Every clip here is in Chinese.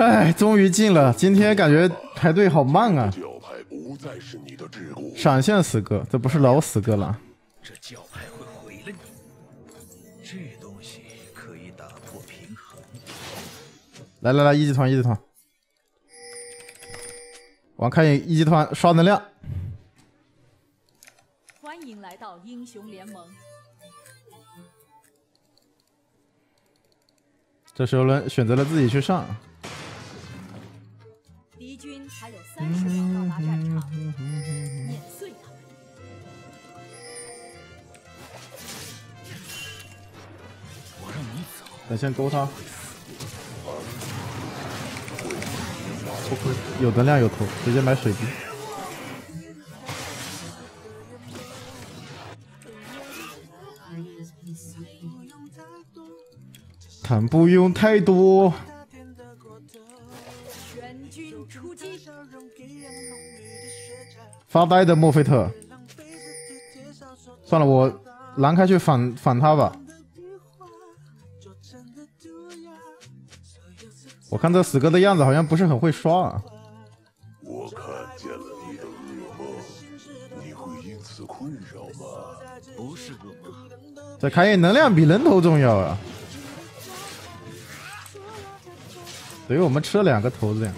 哎，终于进了！今天感觉排队好慢啊！不再是你的桎梏。闪现死哥，这不是老死哥了？这教派会毁了你。这东西可以打破平衡。来来来，一级团，一级团，我看一级团刷能量。欢迎来到英雄联盟。这时候人选择了自己去上。三十秒到达战场，碾碎他们。我让你走。等先勾他。有能量有头，直接买水滴。谈不用太多。发呆的墨菲特，算了，我拦开去反反他吧。我看这死哥的样子好像不是很会刷。啊。我看见了你的噩梦，你会因此困扰吗？不是噩梦。这开眼能量比人头重要啊！等于我们吃了两个头子呀。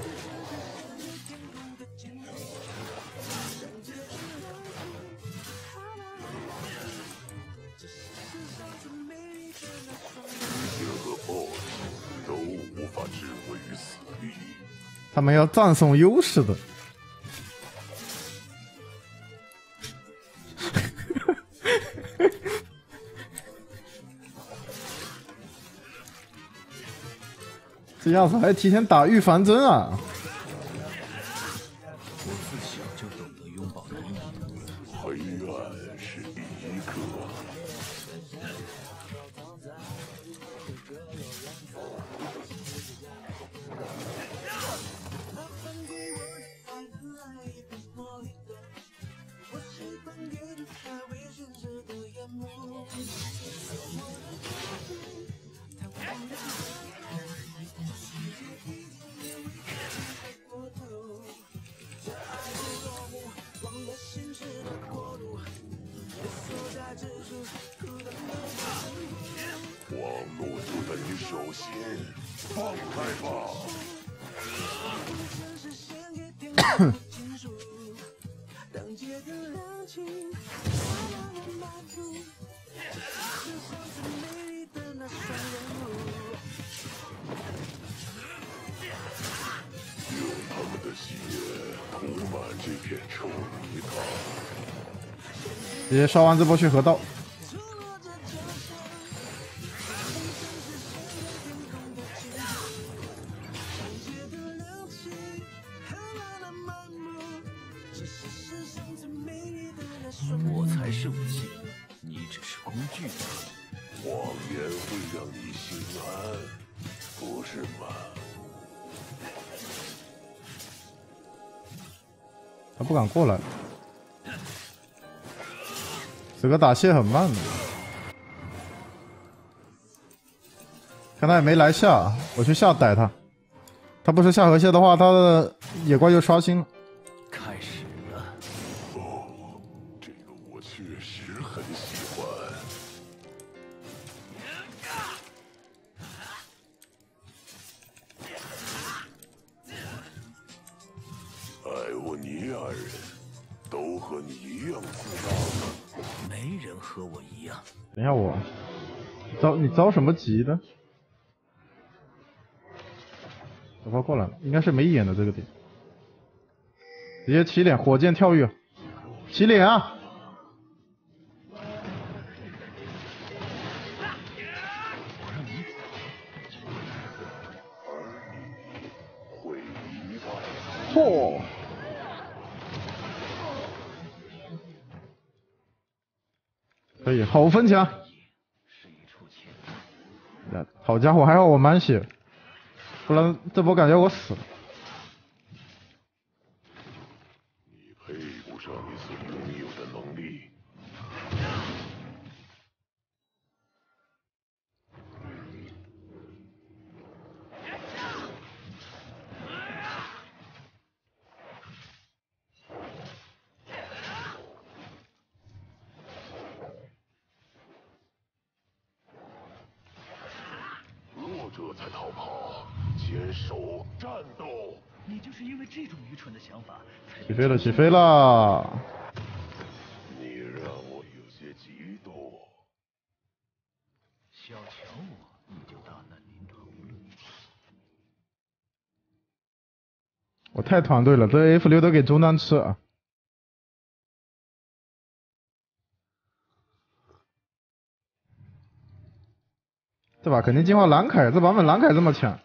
们要葬送优势的，这样子还提前打预防针啊！王过就在你手不心放开吧。直接刷完这波去河道。我才是武器，你只是工具。谎言会让你心安，不是吗？他不敢过来。这个打蟹很慢的，看他也没来下，我去下逮他。他不是下河蟹的话，他的野怪就刷新了。着什么急呢？小炮过来了，应该是没眼的这个点，直接起脸火箭跳跃，起脸啊！嚯！可以，好分抢！好家伙，还好我满血，不然这波感觉我死了。你配不上你所拥有的能力。逃跑，坚守战斗。你就是因为这种愚蠢的想法，才起飞了，起飞了！你让我有些激动。小瞧我，你就大难临头了。我太团队了，这 F 六都给中单吃啊！这把肯定进化蓝凯，这版本蓝凯这么强，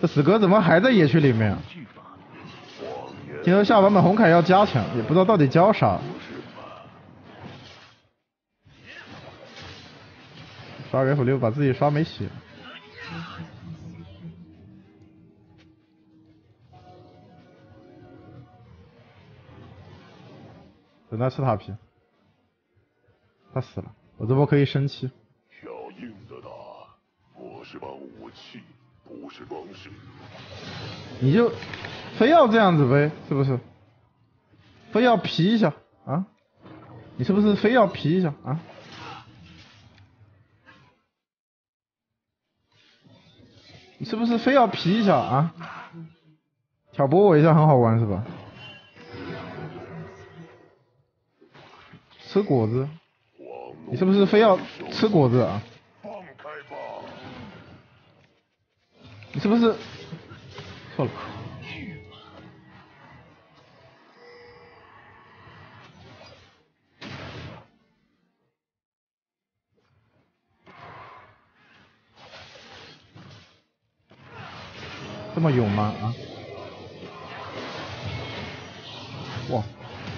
这死哥怎么还在野区里面啊？听说下版本红凯要加强，也不知道到底教啥。刷个 F 六把自己刷没血。等他吃塔皮，他死了，我这波可以生气。挑硬的打，我是把武器，不是装饰。你就非要这样子呗，是不是？非要皮一下啊？你是不是非要皮一下啊？你是不是非要皮一下啊？挑拨我一下很好玩是吧？吃果子，你是不是非要吃果子啊？放开吧！你是不是错了？这么勇吗？啊！哇，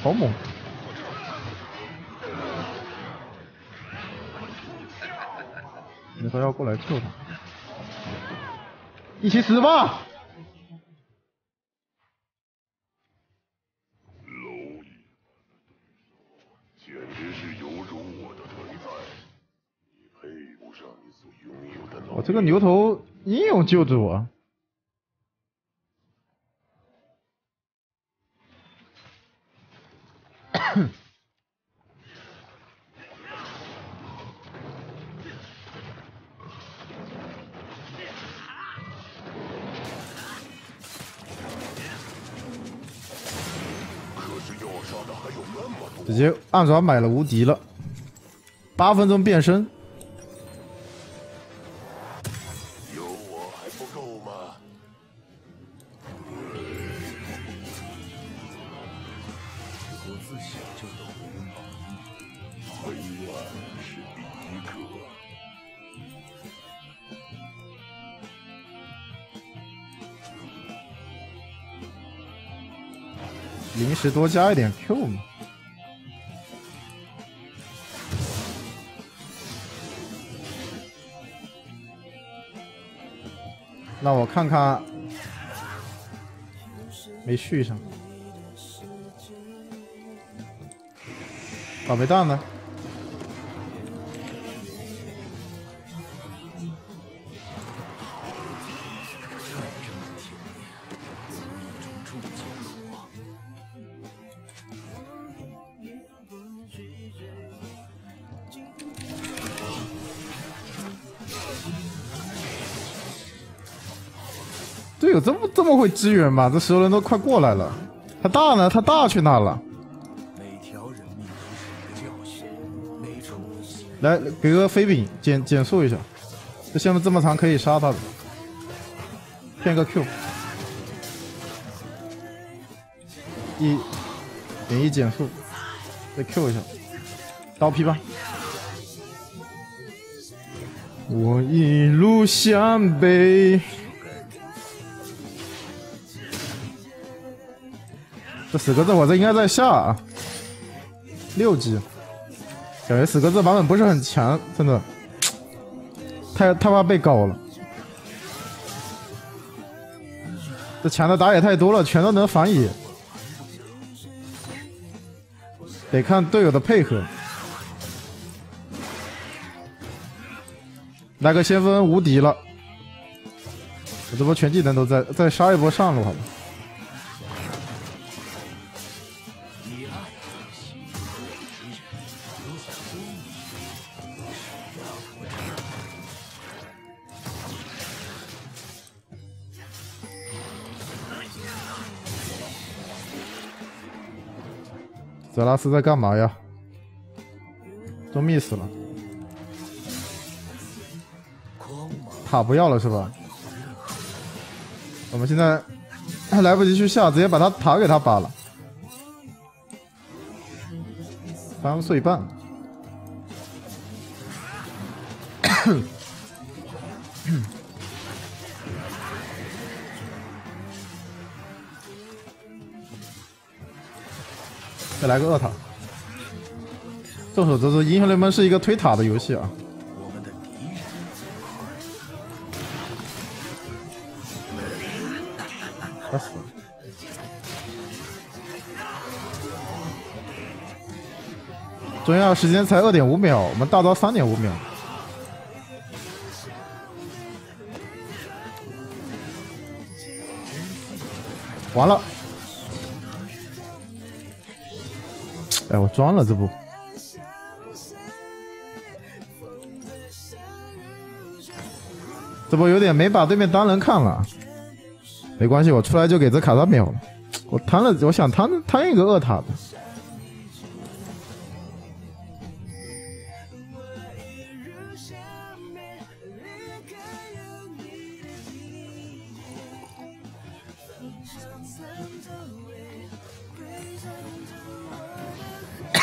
好猛！你说要过来救他？一起死吧！蝼蚁，简直是有辱我的存在。你配不上你所拥有的能力。我这个牛头英勇救主啊！直接暗爪买了无敌了，八分钟变身，有我还不够吗？我自小就懂得拥抱。黑暗是第一个。临时多加一点 Q 嘛。那我看看，没续上，倒霉蛋呢？会支援吗？这石头人都快过来了，他大呢？他大去哪了？来，给个飞饼减减速一下，这线路这么长可以杀他的，骗个 Q，一点一减速，再 Q 一下，刀劈吧。我一路向北。这死哥这我这应该在下啊，六级，感觉死哥这版本不是很强，真的，太太怕被搞了。这强的打野太多了，全都能反野，得看队友的配合。来个先锋无敌了，我这波全技能都在，再杀一波上路好吧？泽拉斯在干嘛呀？都 miss 了，塔不要了是吧？我们现在还来不及去下，直接把他塔给他扒了，三岁半。再来个二塔。众所周知，英雄联盟是一个推塔的游戏啊。我们的敌人他死了。中药时间才二点五秒，我们大招三点五秒。完了！哎，我装了这波。这波有点没把对面当人看了，没关系，我出来就给这卡萨秒了。我贪了，我想贪贪一个二塔的。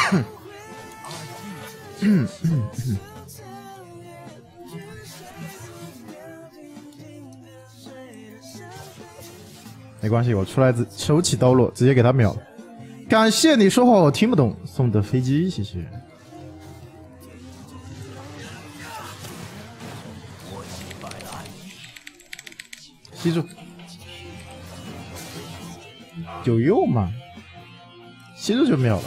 没关系，我出来直手起刀落，直接给他秒了。感谢你说话我听不懂送的飞机，谢谢。吸住，有用吗？吸住就秒了。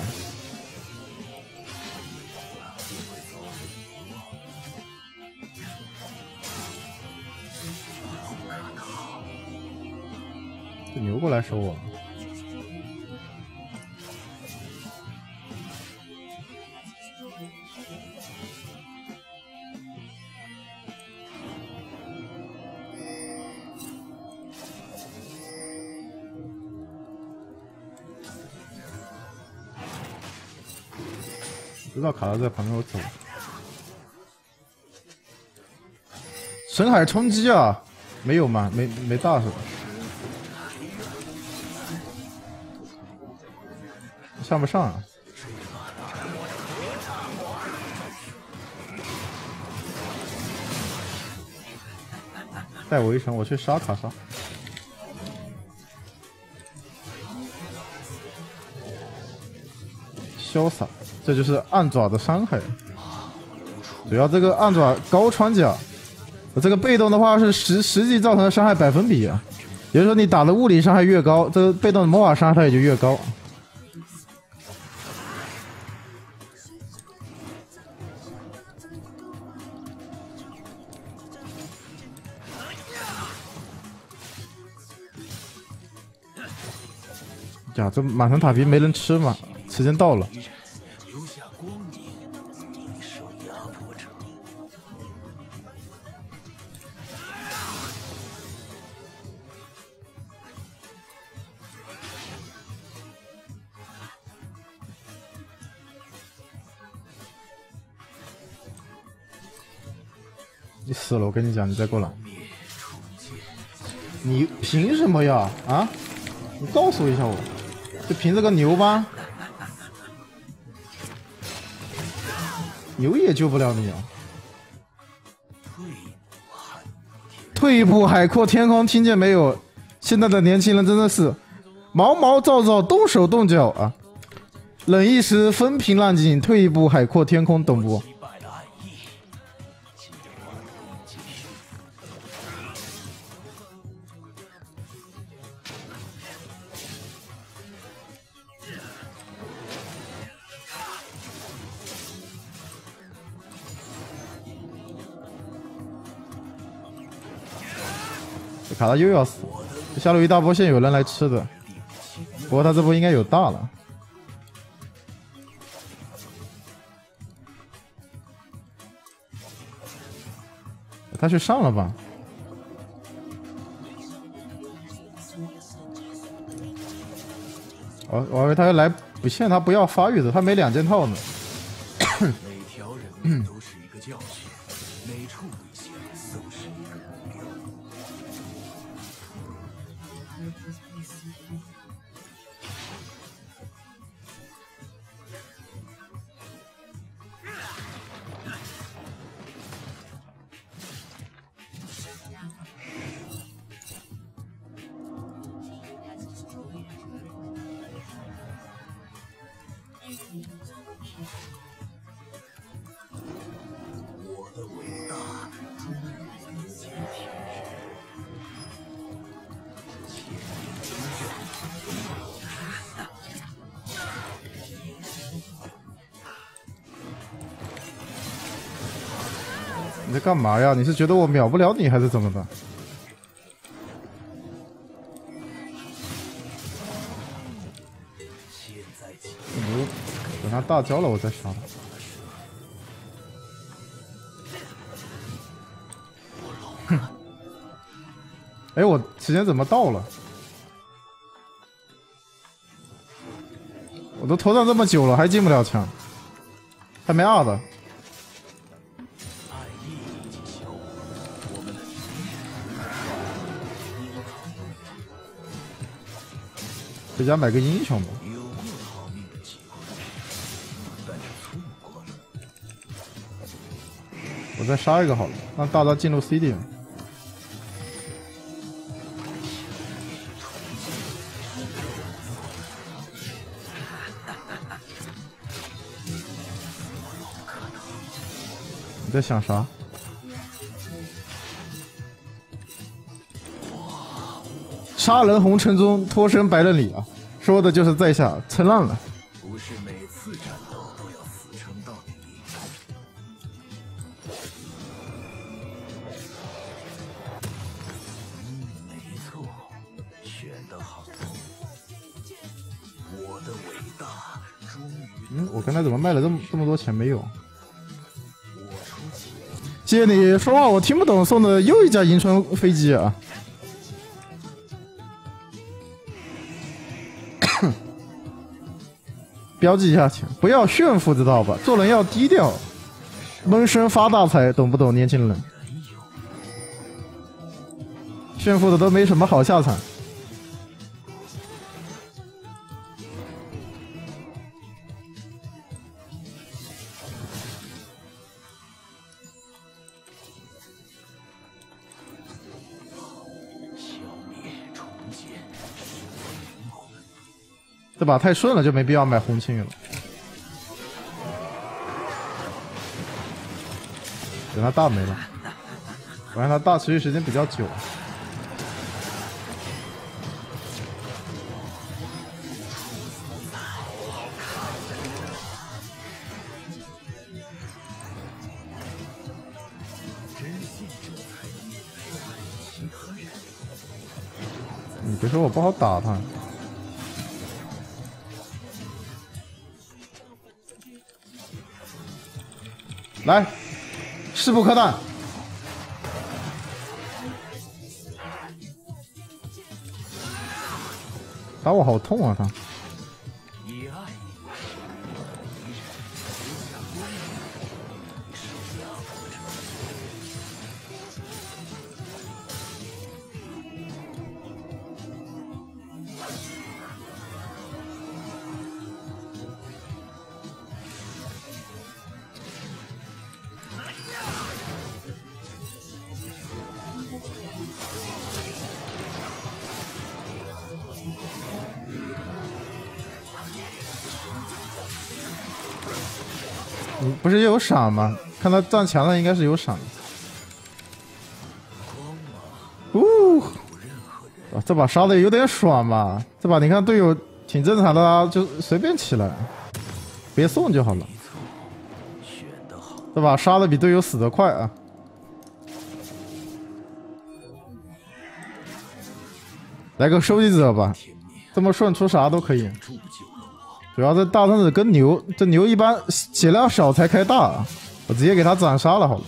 来收我，知道卡拉在旁边，我走。深海冲击啊，没有吗？没没大是吧？上不上啊？带我一程，我去杀卡莎。潇洒，这就是暗爪的伤害。主要这个暗爪高穿甲，这个被动的话是实实际造成的伤害百分比啊。也就是说，你打的物理伤害越高，这个被动的魔法伤害它也就越高。这满城塔皮没人吃嘛？时间到了，你。死了！我跟你讲，你再过来，你凭什么呀？啊？你告诉一下我，就凭这个牛吧？牛也救不了你啊！退一步海阔天空，听见没有？现在的年轻人真的是毛毛躁躁，动手动脚啊！忍一时风平浪静，退一步海阔天空，懂不？卡他又要死，下路一大波线有人来吃的，不过他这波应该有大了。他去上了吧？我我以为他要来不线他不要发育的，他没两件套呢。每条人命都是一个教训，你在干嘛呀？你是觉得我秒不了你，还是怎么的？现在起，牛，等他大招了我再杀他。哎，我时间怎么到了？我都拖上这么久了，还进不了墙，还没二的。回家买个英雄吧。我再杀一个好了，让大招进入 CD。你在想啥？杀人红尘中，脱身白刃里啊！说的就是在下撑烂了。不是每次战斗都要死撑到底。嗯，没错，选的好。我的伟大终于嗯，我刚才怎么卖了这么这么多钱没有？谢谢你说话我听不懂送的又一架银川飞机啊！标记一下钱，不要炫富，知道吧？做人要低调，闷声发大财，懂不懂，年轻人？炫富的都没什么好下场。这把太顺了，就没必要买红青了。等他大没了，我让他大持续时间比较久。你别说我不好打他。来，势不可挡。打我好痛啊！他不是有闪吗？看他站墙上应该是有闪的。呜、啊，这把杀的有点爽吧？这把你看队友挺正常的啊，就随便起来，别送就好了。这把杀的比队友死得快啊！来个收集者吧，这么顺出啥都可以。主要这大圣子跟牛，这牛一般血量少才开大，我直接给他斩杀了好了。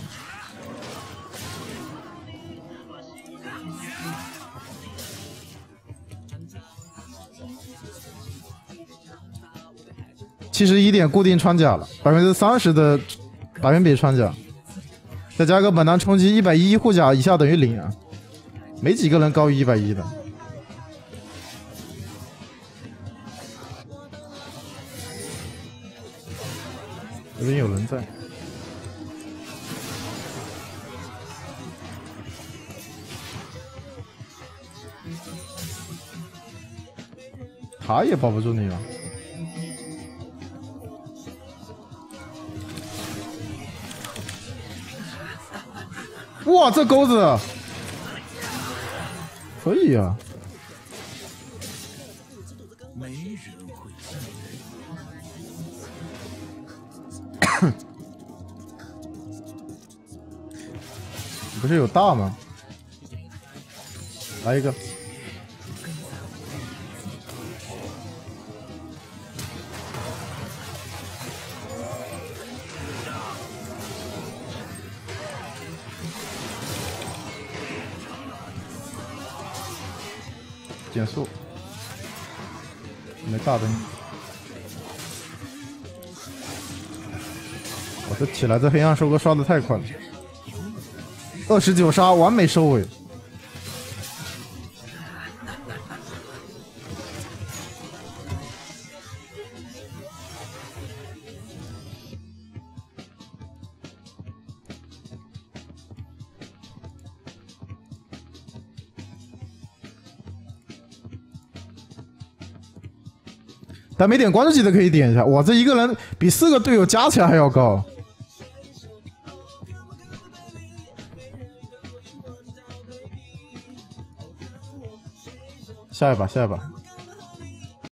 七十一点固定穿甲了，百分之三十的百分比穿甲，再加个本能冲击一百一护甲以下等于零啊，没几个人高于一百一的。他也保不住你了。哇，这钩子可以啊！没人会。不是有大吗？来一个。大灯。我这起来这黑暗收割刷的太快了，二十九杀完美收尾。没点关注记得可以点一下。我，这一个人比四个队友加起来还要高。下一把，下一把。